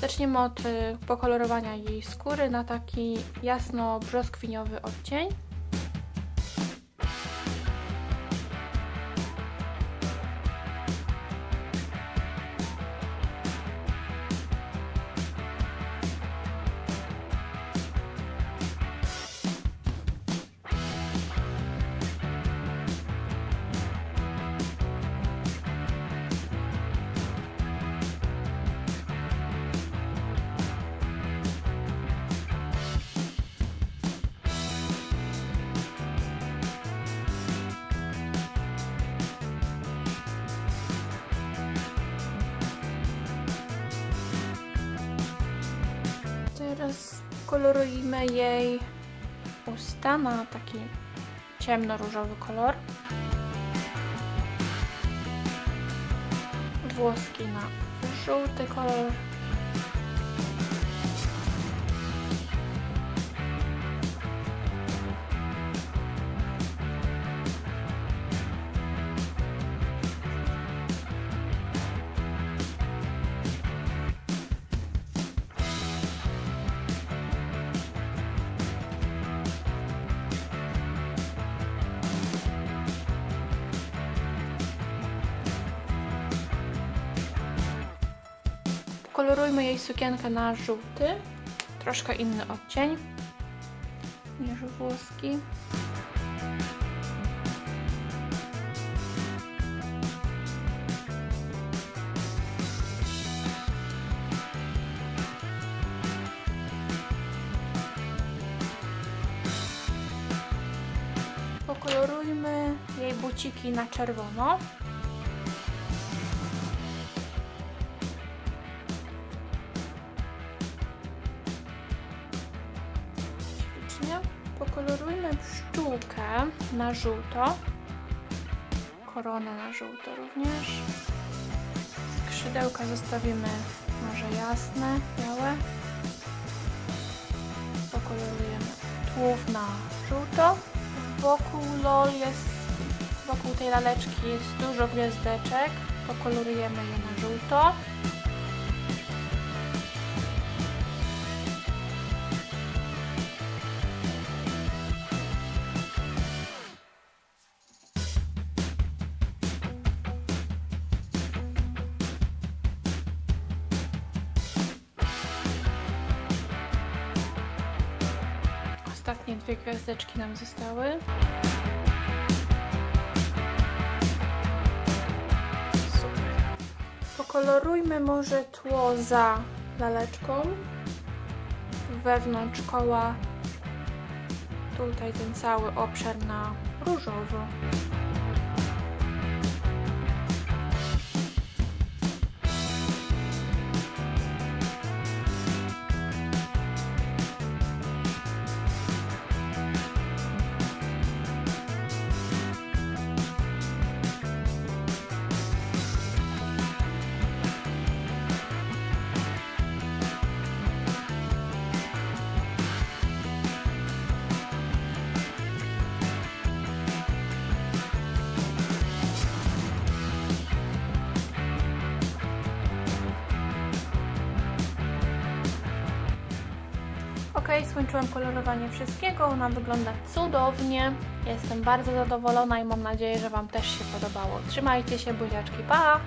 Zaczniemy od y, pokolorowania jej skóry na taki jasno-brzoskwiniowy odcień. Kolorujmy jej usta na taki ciemno-różowy kolor. Włoski na żółty kolor. Kolorujmy jej sukienkę na żółty, troszkę inny odcień niż włoski. Pokolorujmy jej buciki na czerwono. Ślicznie. Pokolorujmy pszczółkę na żółto. Koronę na żółto również. Skrzydełka zostawimy może jasne, białe. Pokolorujemy tułów na żółto. Wokół lol jest, wokół tej laleczki jest dużo gwiazdeczek. Pokolorujemy je na żółto. Ostatnie dwie gwiazdeczki nam zostały. Super. Pokolorujmy może tło za laleczką. Wewnątrz koła tutaj ten cały obszar na różowo. Ok, skończyłam kolorowanie wszystkiego. Ona wygląda cudownie. Jestem bardzo zadowolona i mam nadzieję, że Wam też się podobało. Trzymajcie się, buziaczki, pa!